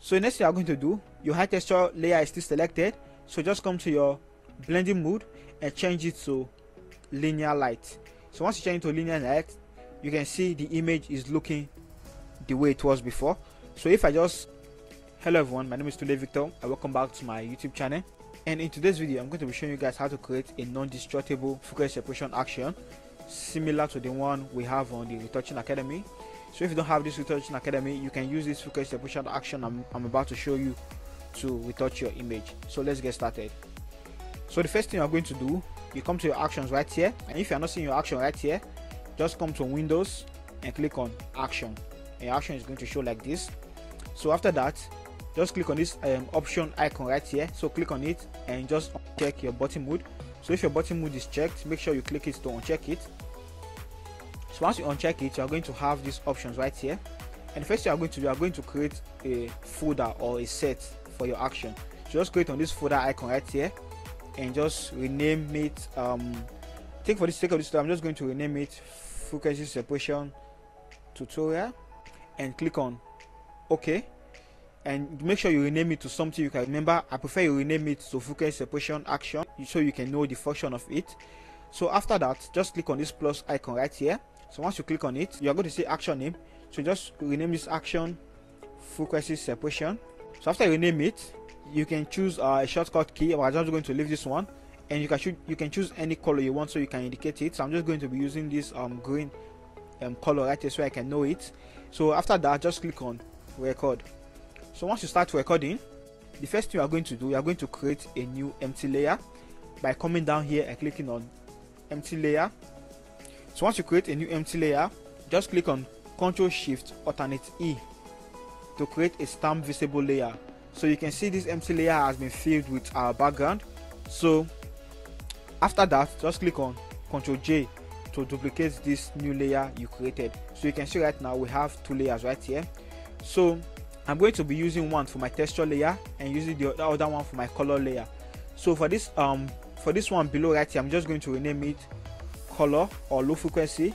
so next thing you're going to do your high texture layer is still selected. So just come to your blending mode and change it to linear light. So once you change it to linear light you can see the image is looking the way it was before. So if i just hello everyone my name is Tunde Victor and welcome back to my youtube channel. And in today's video i'm going to be showing you guys how to create a non-destructible focus separation action similar to the one we have on the retouching academy so if you don't have this retouching academy you can use this focus separation action I'm, I'm about to show you to retouch your image. So let's get started. So the first thing you're going to do you come to your actions right here. And if you're not seeing your action right here just come to windows and click on action. And your action is going to show like this. So after that just click on this um, option icon right here. So click on it and just check your button mode. So if your button mode is checked make sure you click it to uncheck it so once you uncheck it you are going to have these options right here. And first you are going to do you are going to create a folder or a set for your action. So just click on this folder icon right here and just rename it um think for the sake of this i'm just going to rename it frequency separation tutorial and click on ok. And make sure you rename it to something you can remember. I prefer you rename it to frequency separation action so you can know the function of it. So after that just click on this plus icon right here so once you click on it you're going to see action name. So just rename this action frequency separation. So after you rename it you can choose uh, a shortcut key. I'm just going to leave this one. And you can you can choose any color you want so you can indicate it. So i'm just going to be using this um green um, color right here so i can know it. So after that just click on record. So once you start recording the first thing you are going to do you are going to create a new empty layer. By coming down here and clicking on empty layer so once you create a new empty layer just click on ctrl shift alternate e to create a stamp visible layer. So you can see this empty layer has been filled with our background. So after that just click on ctrl j to duplicate this new layer you created. So you can see right now we have two layers right here. So i'm going to be using one for my texture layer and using the other one for my color layer. So for this um for this one below right here i'm just going to rename it color or low frequency.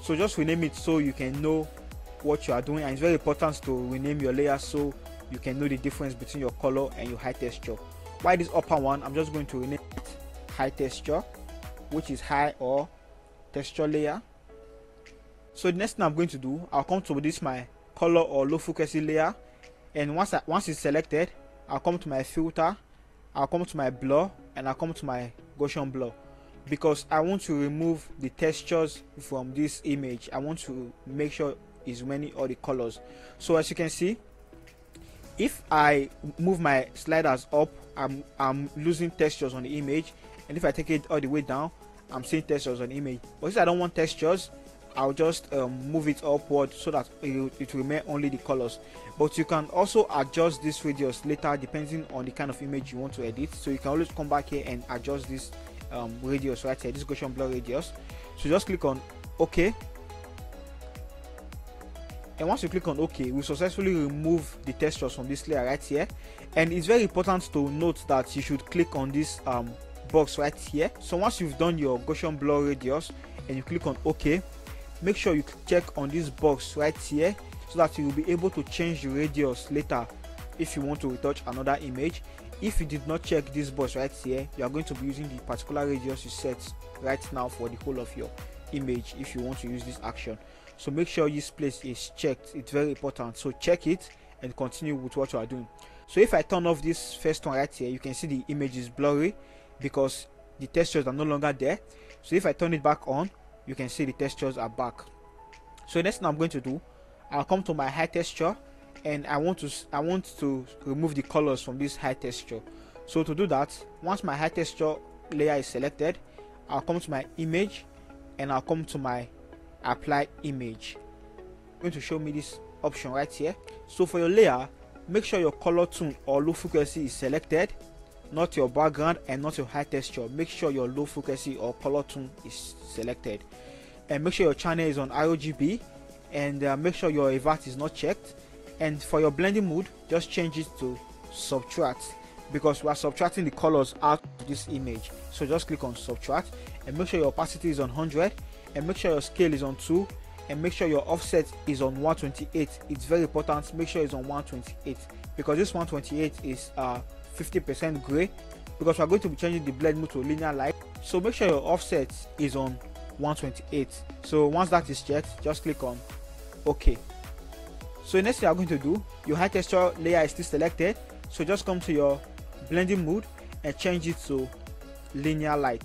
So just rename it so you can know what you are doing. And it's very important to rename your layer so you can know the difference between your color and your high texture. Why this upper one? I'm just going to rename it high texture which is high or texture layer. So the next thing i'm going to do i'll come to this my color or low frequency layer. And once I, once it's selected i'll come to my filter i'll come to my blur and i'll come to my gaussian blur because i want to remove the textures from this image. I want to make sure is many all the colors. So as you can see if i move my sliders up i'm i'm losing textures on the image. And if i take it all the way down i'm seeing textures on the image. But since i don't want textures i'll just um, move it upward so that it, it will remain only the colors. But you can also adjust this radius later depending on the kind of image you want to edit. So you can always come back here and adjust this um, radius right here this Gaussian blur radius. So just click on ok. And once you click on ok we successfully remove the textures from this layer right here. And it's very important to note that you should click on this um, box right here. So once you've done your Gaussian blur radius and you click on ok make sure you check on this box right here so that you will be able to change the radius later if you want to retouch another image if you did not check this box right here you are going to be using the particular radius you set right now for the whole of your image if you want to use this action. So make sure this place is checked. It's very important. So check it and continue with what you are doing. So if i turn off this first one right here you can see the image is blurry because the textures are no longer there. So if i turn it back on you can see the textures are back. So next thing i'm going to do i'll come to my high texture and i want to i want to remove the colors from this high texture. So to do that once my high texture layer is selected i'll come to my image and i'll come to my apply image. Going to show me this option right here. So for your layer make sure your color tone or low frequency is selected not your background and not your high texture. Make sure your low frequency or color tone is selected. And make sure your channel is on RGB and uh, make sure your invert is not checked and for your blending mode just change it to subtract. Because we are subtracting the colors out of this image. So just click on subtract and make sure your opacity is on 100 and make sure your scale is on 2 and make sure your offset is on 128 it's very important make sure it's on 128 because this 128 is uh 50% gray because we're going to be changing the blend mode to linear light. So make sure your offset is on 128 so once that is checked just click on ok so next thing you're going to do your high texture layer is still selected. So just come to your blending mode and change it to linear light.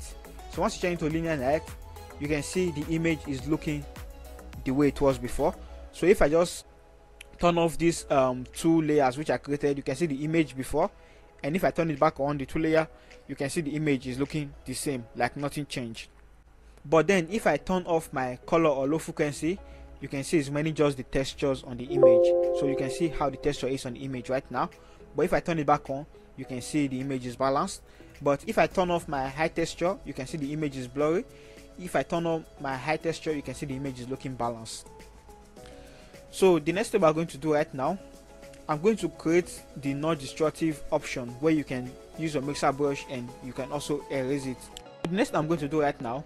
So once you change it to linear light you can see the image is looking the way it was before. So if i just turn off these um, two layers which i created you can see the image before. And if i turn it back on the two layer you can see the image is looking the same like nothing changed. But then if i turn off my color or low frequency you can see it's mainly just the textures on the image. So you can see how the texture is on the image right now. But if i turn it back on you can see the image is balanced. But if i turn off my high texture you can see the image is blurry. If i turn on my high texture you can see the image is looking balanced. So the next step i'm going to do right now i'm going to create the non-destructive option where you can use a mixer brush and you can also erase it. The next i'm going to do right now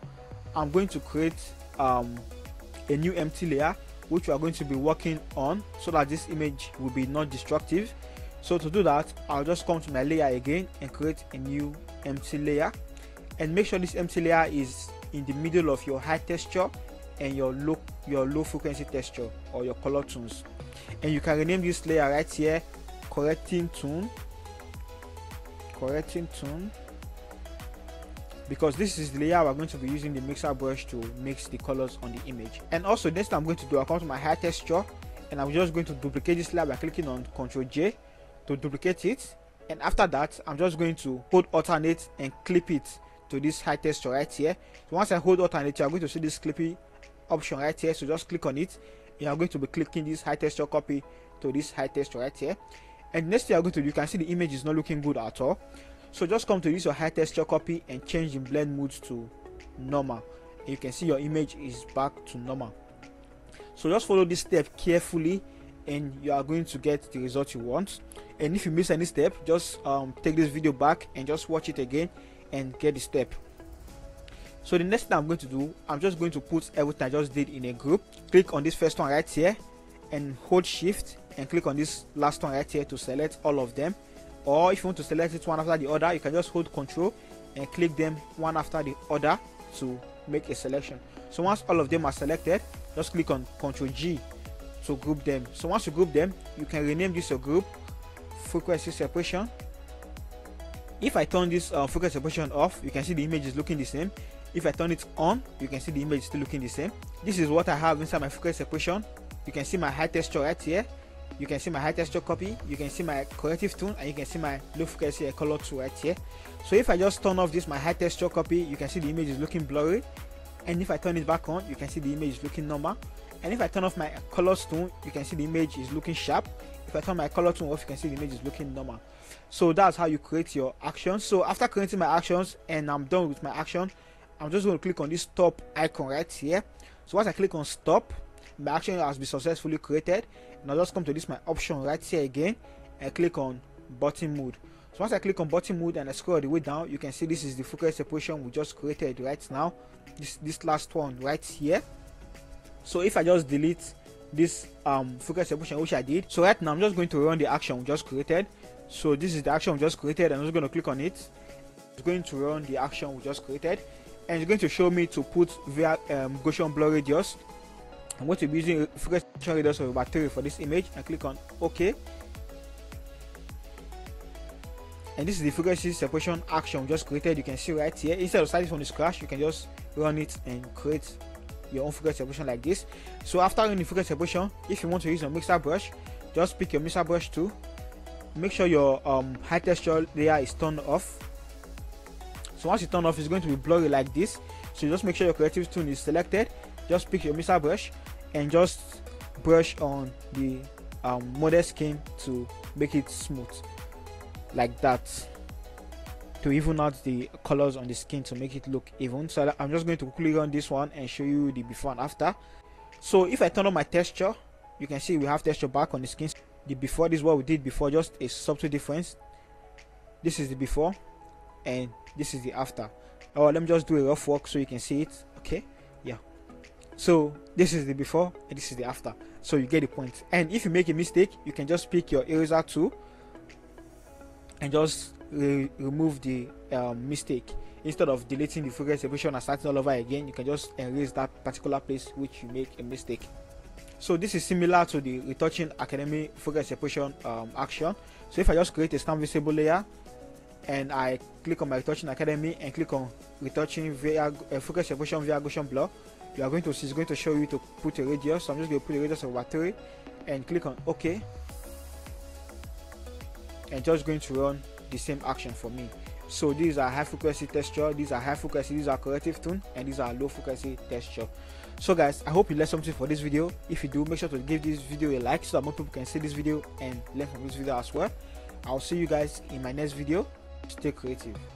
i'm going to create um, a new empty layer which we are going to be working on so that this image will be non-destructive so to do that i'll just come to my layer again and create a new empty layer. And make sure this empty layer is in the middle of your high texture and your low your low frequency texture or your color tones. And you can rename this layer right here correcting tone correcting tone because this is the layer we're going to be using the mixer brush to mix the colors on the image. And also next i'm going to do i'll come to my high texture and i'm just going to duplicate this layer by clicking on ctrl j to duplicate it. And after that i'm just going to hold alternate and clip it to this high texture right here. So once i hold alternate you're going to see this clipping option right here. So just click on it. You are going to be clicking this high texture copy to this high texture right here. And next thing you're going to do you can see the image is not looking good at all so just come to use your high texture copy and change the blend mode to normal. And you can see your image is back to normal. So just follow this step carefully and you are going to get the result you want. And if you miss any step just um, take this video back and just watch it again and get the step. So the next thing i'm going to do i'm just going to put everything i just did in a group. Click on this first one right here and hold shift and click on this last one right here to select all of them or if you want to select it one after the other you can just hold control and click them one after the other to make a selection. So once all of them are selected just click on Ctrl G to group them. So once you group them you can rename this your group frequency separation. If I turn this uh, frequency separation off you can see the image is looking the same. If I turn it on you can see the image is still looking the same. This is what I have inside my frequency separation. You can see my high texture right here you can see my high texture copy you can see my corrective tone and you can see my low frequency color tool right here so if i just turn off this my high texture copy you can see the image is looking blurry. And if i turn it back on you can see the image is looking normal. And if i turn off my color tone you can see the image is looking sharp. If i turn my color tone off you can see the image is looking normal. So that's how you create your actions. So after creating my actions and i'm done with my action i'm just going to click on this stop icon right here. So once i click on stop my action has been successfully created now just come to this my option right here again and click on button mode. So once i click on button mode and i scroll the way down you can see this is the focus separation we just created right now. This this last one right here. So if i just delete this um focus separation which i did so right now i'm just going to run the action we just created. So this is the action we just created i'm just going to click on it. It's going to run the action we just created. And it's going to show me to put via um, Gaussian blur radius I'm going to be using radius of about 3 for this image and click on OK. And this is the frequency separation action just created. You can see right here. Instead of starting from the scratch, you can just run it and create your own frequency separation like this. So after running the frequency separation, if you want to use a mixer brush, just pick your mixer brush tool. Make sure your um, high texture layer is turned off. So once you turn off, it's going to be blurry like this. So just make sure your corrective tone is selected. Just pick your mixer brush and just brush on the um, model skin to make it smooth. Like that. To even out the colors on the skin to make it look even. So i'm just going to quickly run this one and show you the before and after. So if i turn on my texture you can see we have texture back on the skin. The before this is what we did before just a subtle difference. This is the before and this is the after. Oh let me just do a rough work so you can see it. Okay? Yeah so this is the before and this is the after. So you get the point. and if you make a mistake you can just pick your eraser tool and just re remove the um, mistake. Instead of deleting the focus separation and starting all over again you can just erase that particular place which you make a mistake. So this is similar to the retouching academy focus separation um, action. So if i just create a stamp visible layer and i click on my retouching academy and click on retouching via uh, focus separation via gaussian blur you are going to see it's going to show you to put a radius. So i'm just going to put a radius of about 3 and click on ok. And just going to run the same action for me. So these are high frequency texture these are high frequency these are corrective tone and these are low frequency texture. So guys i hope you learned something for this video. If you do make sure to give this video a like so that more people can see this video and learn from this video as well. I'll see you guys in my next video. Stay creative